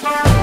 Bye.